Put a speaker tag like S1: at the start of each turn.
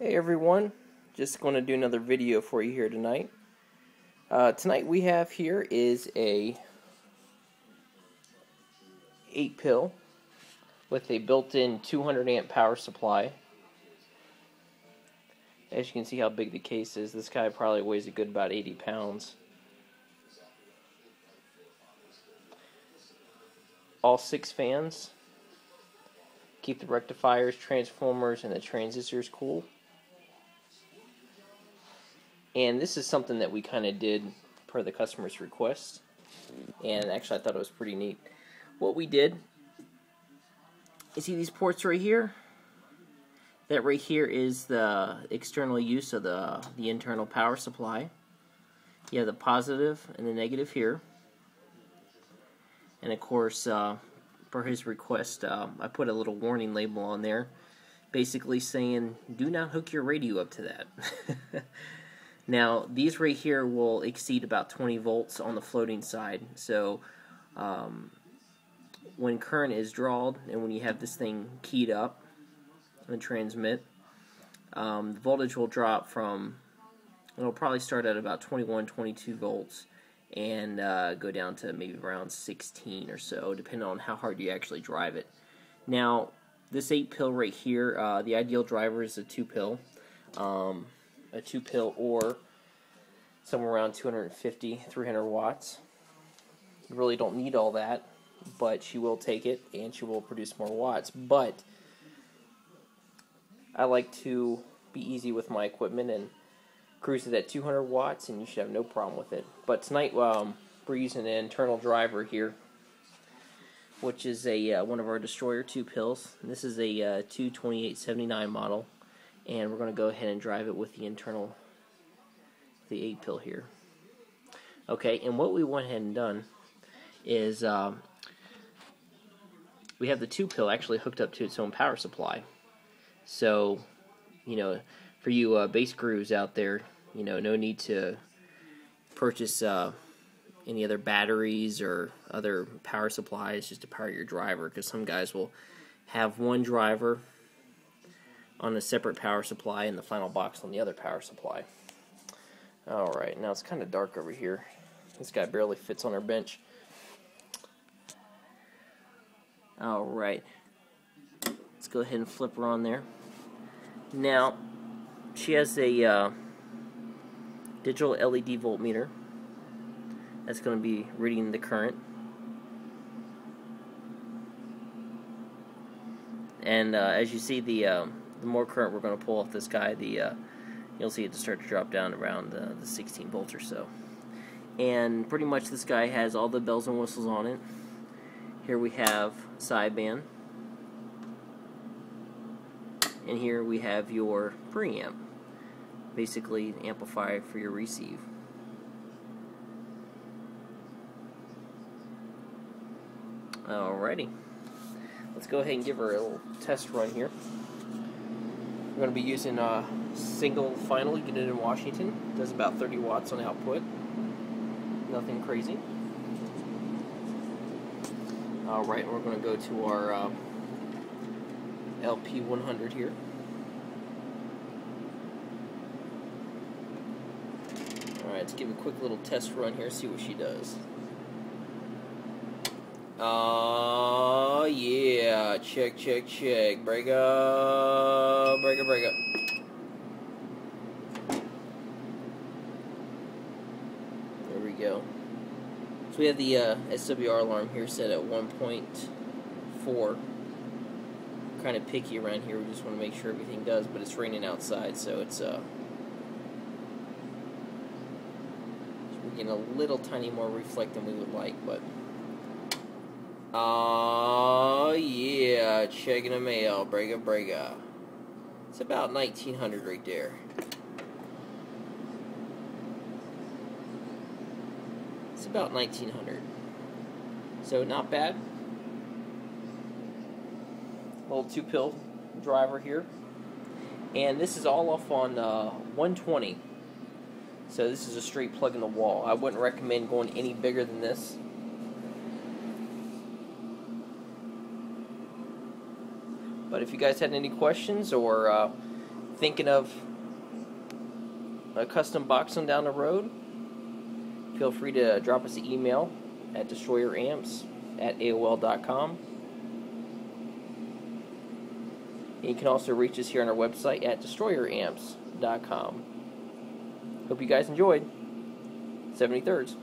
S1: Hey everyone, just going to do another video for you here tonight. Uh, tonight we have here is a 8 pill with a built-in 200 amp power supply. As you can see how big the case is, this guy probably weighs a good about 80 pounds. All six fans. Keep the rectifiers, transformers, and the transistors cool. And this is something that we kind of did per the customer's request. And actually, I thought it was pretty neat. What we did, you see these ports right here? That right here is the external use of the, the internal power supply. You have the positive and the negative here. And of course, uh, for his request, uh, I put a little warning label on there, basically saying, do not hook your radio up to that. now, these right here will exceed about 20 volts on the floating side, so um, when current is drawn and when you have this thing keyed up and transmit, um, the voltage will drop from, it'll probably start at about 21, 22 volts and uh, go down to maybe around 16 or so, depending on how hard you actually drive it. Now, this 8 pill right here, uh, the ideal driver is a 2 pill, um, a 2 pill or somewhere around 250, 300 watts. You really don't need all that, but she will take it and she will produce more watts. But I like to be easy with my equipment and cruises at 200 watts and you should have no problem with it. But tonight um, we're using an internal driver here, which is a uh, one of our Destroyer 2 pills. And this is a uh, 22879 model, and we're going to go ahead and drive it with the internal, the 8 pill here. Okay, and what we went ahead and done is um, we have the 2 pill actually hooked up to its own power supply. So, you know, for you uh, bass grooves out there, you know, no need to purchase uh, any other batteries or other power supplies just to power your driver because some guys will have one driver on a separate power supply and the final box on the other power supply. Alright, now it's kind of dark over here. This guy barely fits on our bench. Alright, let's go ahead and flip her on there. Now, she has a uh, digital LED voltmeter that's going to be reading the current. And uh, as you see, the uh, the more current we're going to pull off this guy, the uh, you'll see it start to drop down around the 16 volts or so. And pretty much this guy has all the bells and whistles on it. Here we have sideband. And here we have your preamp basically amplifier for your receive. Alrighty. Let's go ahead and give her a little test run here. We're going to be using a single final unit in Washington. It does about 30 watts on output. Nothing crazy. Alright, we're going to go to our uh, LP100 here. Alright, let's give a quick little test run here, see what she does. Oh, yeah. Check, check, check. Break up. Break up, break up. There we go. So we have the uh, SWR alarm here set at 1.4. Kind of picky around here. We just want to make sure everything does, but it's raining outside, so it's uh, we getting a little tiny more reflect than we would like, but. Oh, yeah, checking the mail. Brega, brega. It's about 1900 right there. It's about 1900. So, not bad. Little two pill driver here. And this is all off on uh, 120. So this is a straight plug in the wall. I wouldn't recommend going any bigger than this. But if you guys had any questions or uh, thinking of a custom box on down the road, feel free to drop us an email at destroyeramps at AOL.com. And you can also reach us here on our website at destroyeramps.com. Hope you guys enjoyed. 73rds.